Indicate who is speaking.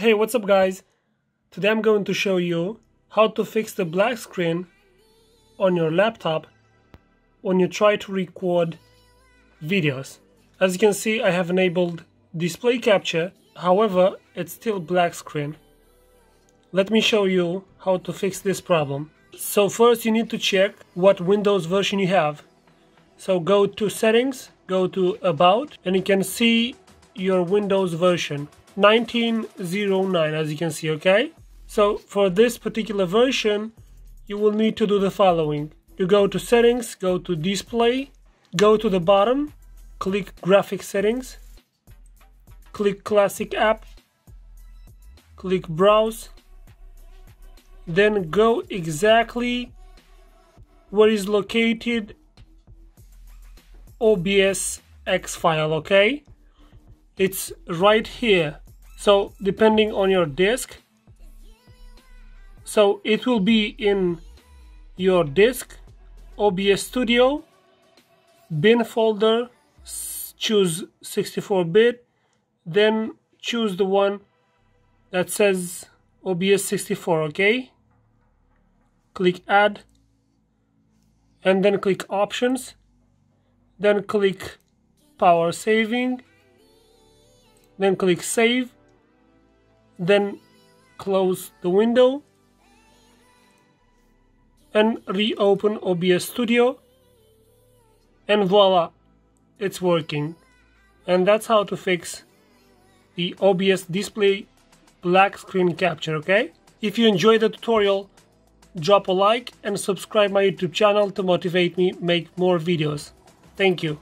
Speaker 1: Hey, what's up guys? Today I'm going to show you how to fix the black screen on your laptop when you try to record videos. As you can see, I have enabled display capture, however, it's still black screen. Let me show you how to fix this problem. So first you need to check what Windows version you have. So go to settings, go to about, and you can see your Windows version. 1909 as you can see okay so for this particular version you will need to do the following you go to settings go to display go to the bottom click graphic settings click classic app click browse then go exactly where is located OBS X file okay it's right here. So depending on your disk so it will be in your disk OBS Studio bin folder choose 64-bit then choose the one that says OBS 64 okay? Click add and then click options then click power saving then click save. Then close the window. And reopen OBS Studio. And voila it's working. And that's how to fix the OBS display black screen capture okay? If you enjoyed the tutorial drop a like and subscribe my YouTube channel to motivate me make more videos. Thank you